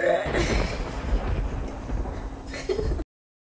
Ugh.